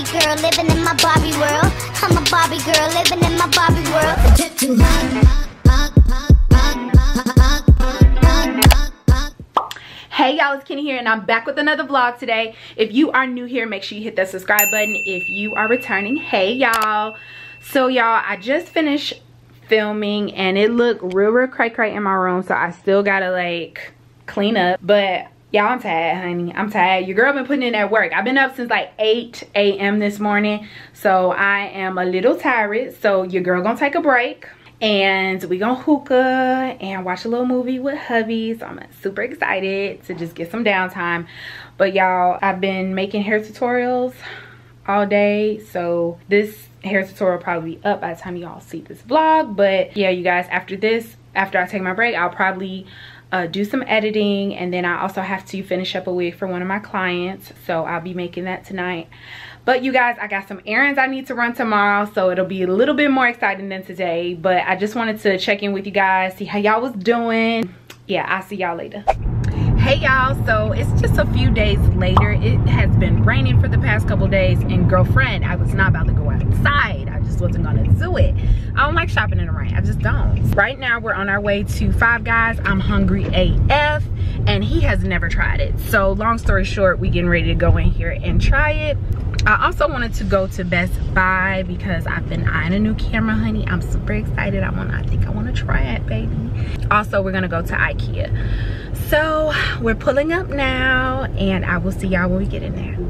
Barbie girl, living in my Barbie world. I'm a Barbie girl, living in my Barbie world. Too hot. Hey y'all, it's Kenny here and I'm back with another vlog today. If you are new here, make sure you hit that subscribe button. If you are returning, hey y'all. So y'all, I just finished filming and it looked real, real cray cray in my room. So I still gotta like clean up. But y'all, I'm tired, honey. I'm tired. Your girl been putting in that work. I've been up since like 8 a.m. this morning. So I am a little tired. So your girl gonna take a break and we gonna hookah and watch a little movie with hubby so i'm super excited to just get some downtime but y'all i've been making hair tutorials all day so this hair tutorial probably be up by the time y'all see this vlog but yeah you guys after this after i take my break i'll probably uh, do some editing and then I also have to finish up a wig for one of my clients so I'll be making that tonight but you guys, I got some errands I need to run tomorrow, so it'll be a little bit more exciting than today. But I just wanted to check in with you guys, see how y'all was doing. Yeah, I'll see y'all later. Hey y'all, so it's just a few days later. It has been raining for the past couple days and girlfriend, I was not about to go outside. I just wasn't gonna do it. I don't like shopping in the rain, I just don't. Right now we're on our way to Five Guys. I'm hungry AF and he has never tried it. So long story short, we getting ready to go in here and try it. I also wanted to go to Best Buy because I've been eyeing a new camera, honey. I'm super excited. I want I think I want to try it, baby. Also, we're gonna go to Ikea. So we're pulling up now and I will see y'all when we get in there.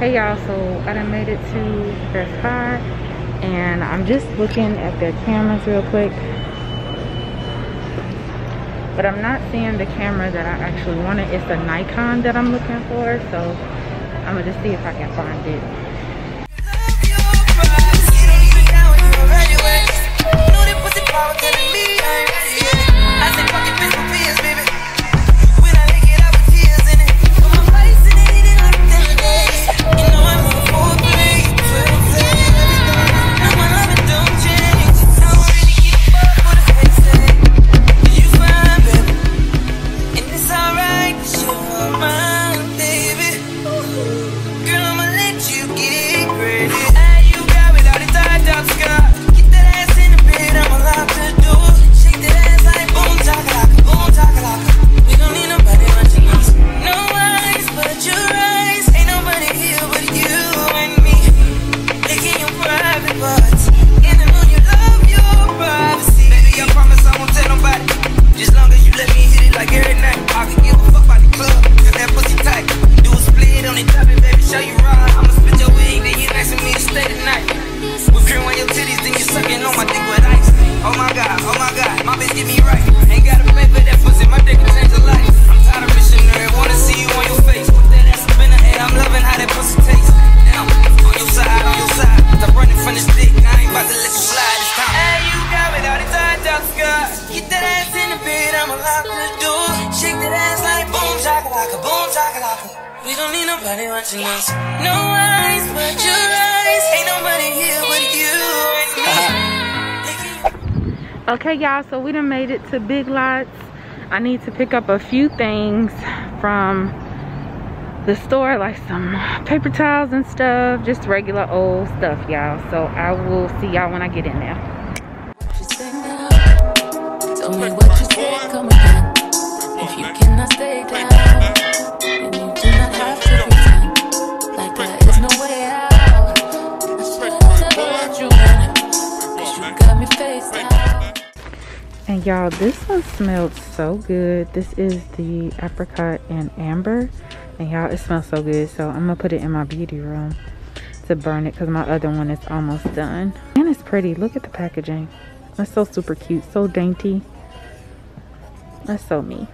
Hey y'all, so I done made it to Best Buy and I'm just looking at their cameras real quick. But I'm not seeing the camera that I actually wanted. It's the Nikon that I'm looking for, so I'm gonna just see if I can find it. Watching us. No eyes but your eyes. Ain't nobody here but you Okay, y'all, so we done made it to Big Lots. I need to pick up a few things from the store, like some paper towels and stuff, just regular old stuff, y'all. So I will see y'all when I get in there. Tell me what you said, come again. If you cannot stay down, And y'all, this one smelled so good. This is the apricot and amber. And y'all, it smells so good. So I'm gonna put it in my beauty room to burn it because my other one is almost done. And it's pretty. Look at the packaging. That's so super cute. So dainty. That's so me.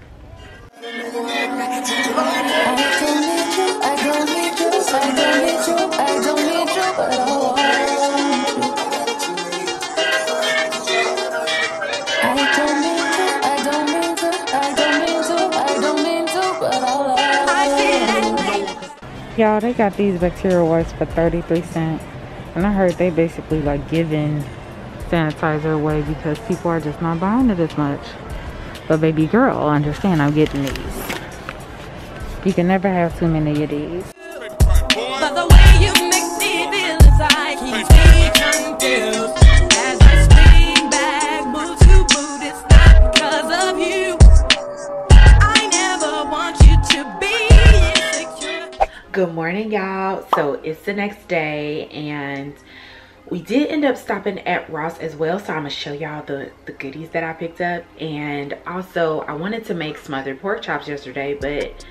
Y'all, they got these bacterial wipes for 33 cents. And I heard they basically like giving sanitizer away because people are just not buying it as much. But baby girl, understand I'm getting these. You can never have too many of these. Morning, y'all. So it's the next day and we did end up stopping at Ross as well. So I'm gonna show y'all the, the goodies that I picked up. And also I wanted to make smothered pork chops yesterday, but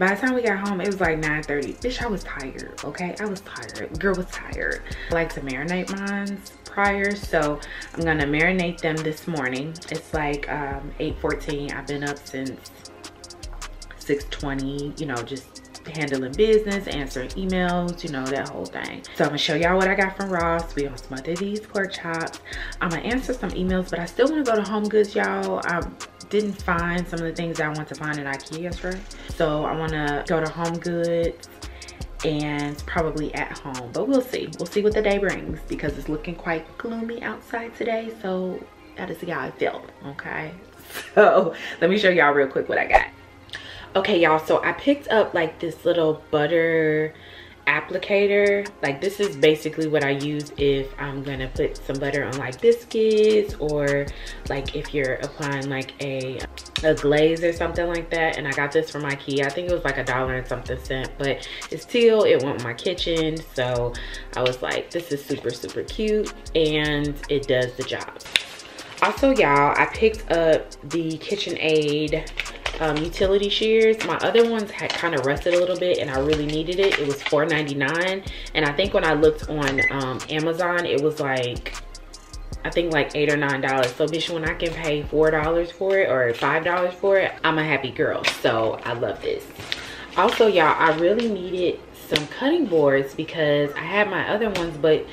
by the time we got home, it was like 9.30. Bitch, I was tired, okay? I was tired. Girl was tired. I like to marinate mine prior, so I'm gonna marinate them this morning. It's like um, 8.14. I've been up since 6.20, you know, just handling business, answering emails, you know, that whole thing. So I'm gonna show y'all what I got from Ross. We gonna smother these pork chops. I'm gonna answer some emails, but I still wanna go to Home Goods, y'all. I didn't find some of the things I want to find at Ikea yesterday. So I wanna go to Home Goods and probably at home, but we'll see. We'll see what the day brings because it's looking quite gloomy outside today. So that is how I feel, okay? So let me show y'all real quick what I got okay y'all so i picked up like this little butter applicator. Like this is basically what i use if i'm gonna put some butter on like biscuits or like if you're applying like a a glaze or something like that. And i got this from ikea. I think it was like a dollar and something cent but it's still it went in my kitchen. So i was like this is super super cute and it does the job. Also y'all i picked up the kitchenaid um, utility shears. My other ones had kind of rusted a little bit and I really needed it. It was $4.99 and I think when I looked on um, Amazon, it was like, I think like eight or nine dollars. So bitch, when I can pay four dollars for it or five dollars for it, I'm a happy girl. So I love this. Also y'all, I really needed some cutting boards because I had my other ones, but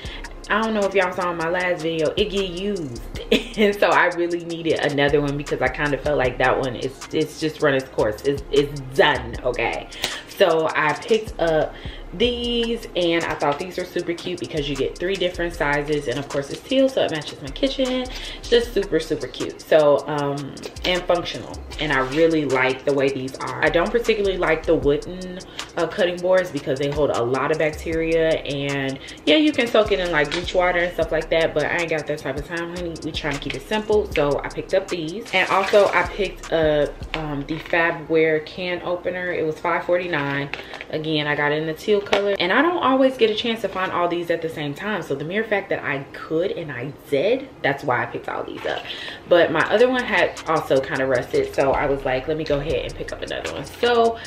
I don't know if y'all saw in my last video, it get used. and so I really needed another one because I kind of felt like that one is it's just run its course. It's, it's done, okay? So I picked up these and I thought these were super cute because you get three different sizes and of course it's teal so it matches my kitchen. Just super, super cute. So, um, and functional. And I really like the way these are. I don't particularly like the wooden uh, cutting boards because they hold a lot of bacteria and yeah, you can soak it in like bleach water and stuff like that, but I ain't got that type of time, honey. We trying to keep it simple. So I picked up these and also I picked up um, the Farberware can opener. It was $5.49. Again, I got it in the teal color and I don't always get a chance to find all these at the same time. So the mere fact that I could and I did, that's why I picked all these up. But my other one had also kind of rusted. So I was like, let me go ahead and pick up another one. So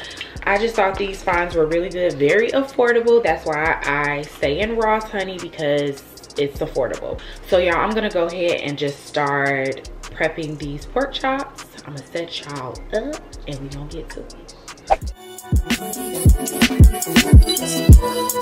I just thought these finds were really good, very affordable. That's why I stay in Ross, honey, because it's affordable. So y'all, I'm gonna go ahead and just start prepping these pork chops. I'm gonna set y'all up and we gonna get to it. Thank you.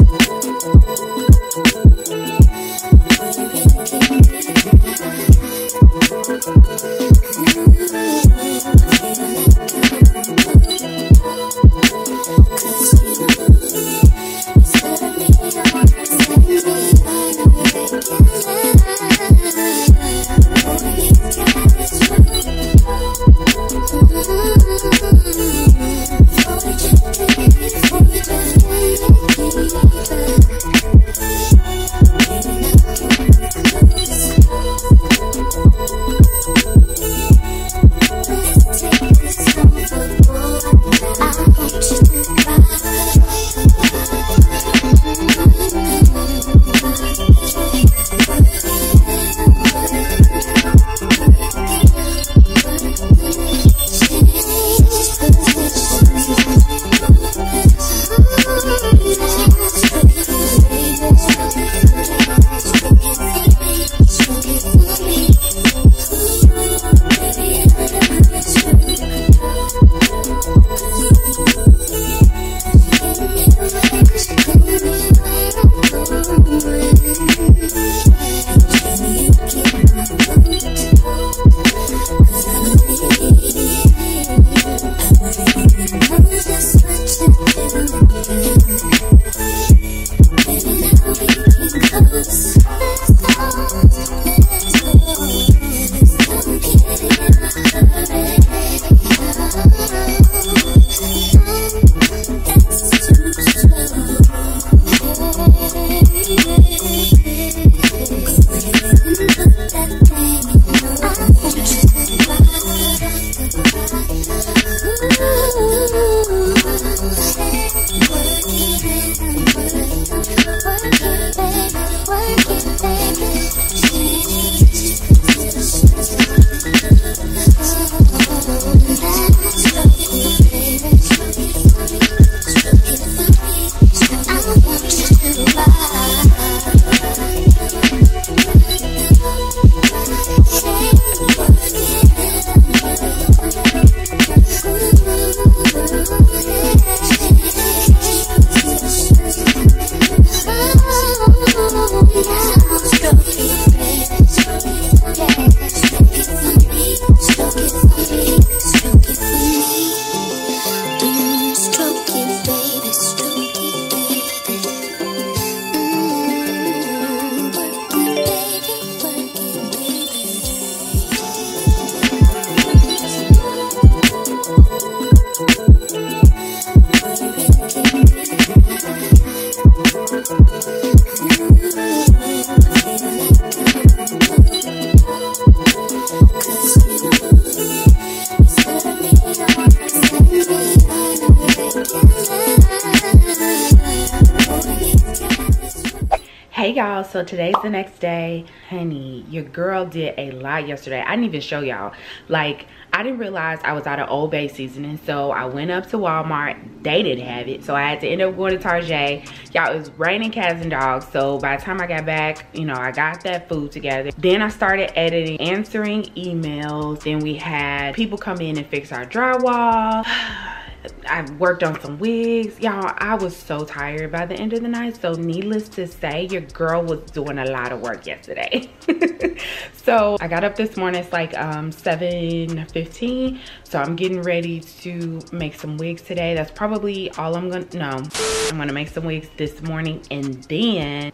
Y'all. So today's the next day. Honey your girl did a lot yesterday. I didn't even show y'all. Like i didn't realize i was out of old bay seasoning so i went up to walmart. They didn't have it so i had to end up going to tarjay y'all it was raining cats and dogs so by the time i got back you know i got that food together. Then i started editing answering emails. Then we had people come in and fix our drywall I worked on some wigs. Y'all, I was so tired by the end of the night. So needless to say, your girl was doing a lot of work yesterday. so I got up this morning, it's like um, 7.15. So I'm getting ready to make some wigs today. That's probably all I'm gonna, no. I'm gonna make some wigs this morning and then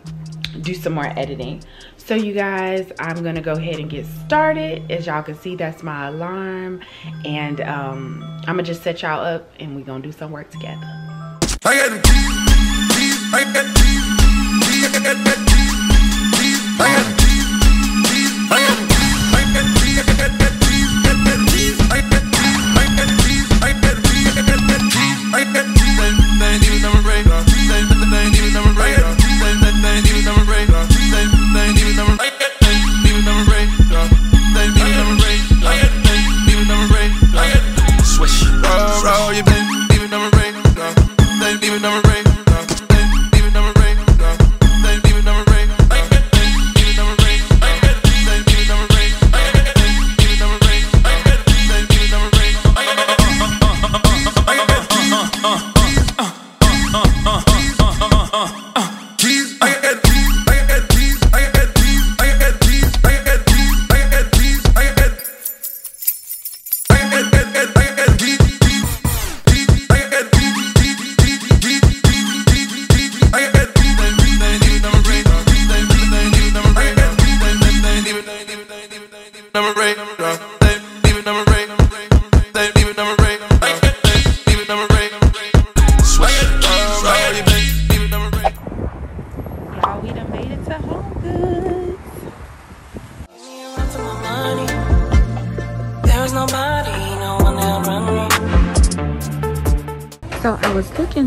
do some more editing. So you guys, I'm gonna go ahead and get started. As y'all can see, that's my alarm. And um, I'm gonna just set y'all up and we're gonna do some work together.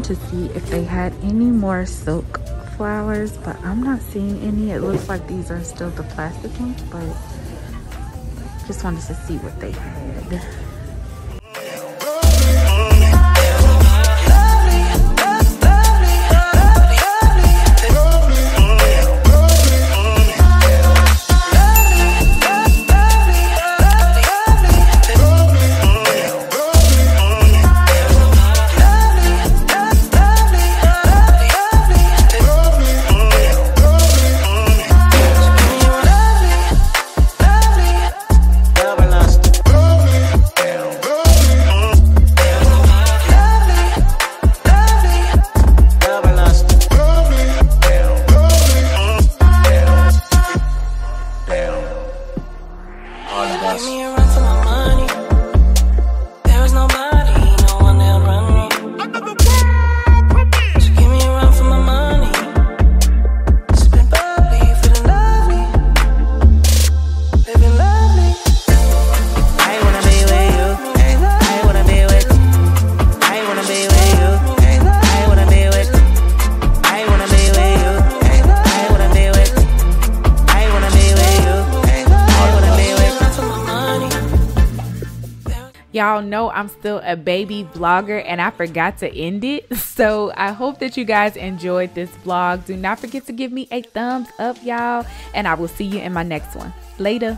To see if they had any more silk flowers, but I'm not seeing any. It looks like these are still the plastic ones, but just wanted to see what they had. Y'all know I'm still a baby vlogger and I forgot to end it. So I hope that you guys enjoyed this vlog. Do not forget to give me a thumbs up, y'all. And I will see you in my next one. Later.